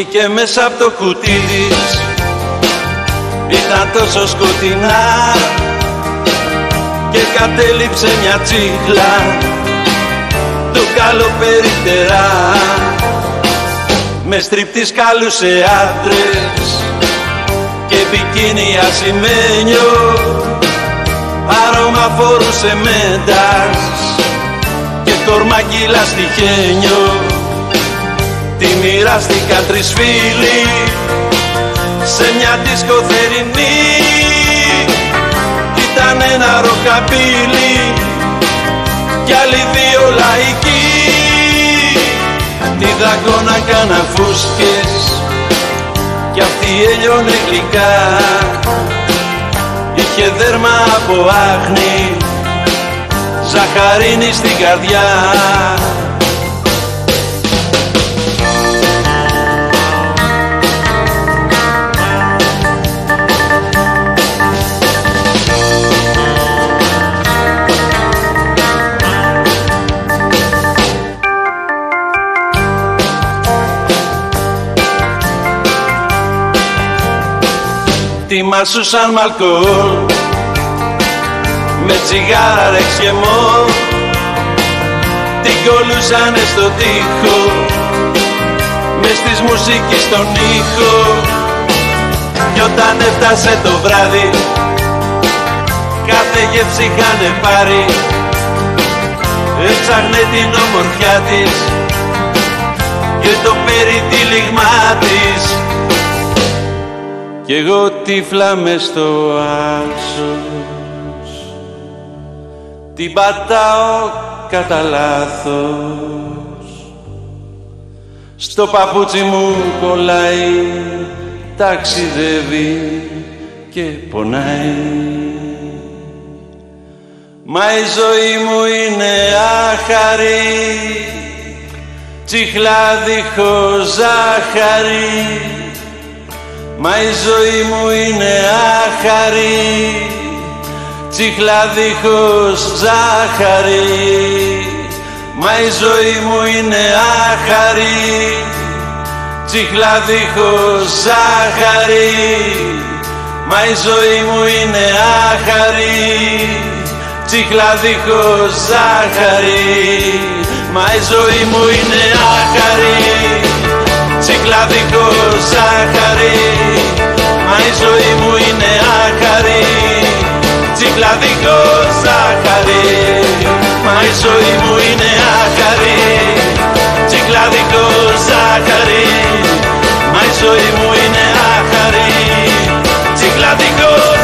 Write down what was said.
Βγήκε μέσα από το κουτί της. Ήταν τόσο σκοτεινά. Και κατέληψε μια τσίχλα. Το καλοπεριτερά Με στριπτής καλούσε άντρες. Και μπικίνι ασημένιο Άρωμα φορούσε μέντας. Και κορμάκι λαστιχένιο Τη μοιράστηκα τρεις φίλοι σε μια δίσκο θερινή. Ήταν ένα ροκαπίλι κι άλλοι δύο λαϊκοί. Τη δαγκώνα κάνα φούσκες κι αυτή έλειωνε γλυκά. Είχε δέρμα από άχνη ζαχαρίνη στην καρδιά Τη μασούσαν μ' αλκοόλ Με τσιγάρα ρεξιεμό Την κολούσανε στο τοίχο Μες στις μουσικής στον ήχο. Κι όταν έφτασε το βράδυ Κάθε γεύση είχανε πάρει Έψαχνε την ομορφιά της Και το περιτύλιγμά της κι εγώ τύφλα μες στο άσος. Την πατάω κατά λάθος. Στο παπούτσι μου κολλάει ταξιδεύει και πονάει. Μα η ζωή μου είναι άχαρη τσιχλά δίχως ζάχαρη Μα η ζωή μου είναι άχαρη Τσίχλα δίχως ζάχαρη. Μα η ζωή μου είναι άχαρη Τσίχλα δίχως ζάχαρη. Μα η ζωή μου είναι άχαρη Τσίχλα δίχως ζάχαρη. Μα η ζωή μου είναι άχαρη Τσικλαδικό ζάχαρη αδικός ζάχαρη Μα η ζωή μου είναι άχαρη Τι Τσικλαδικός ζάχαρη Μα η ζωή μου είναι άχαρη Τι Τσικλαδικός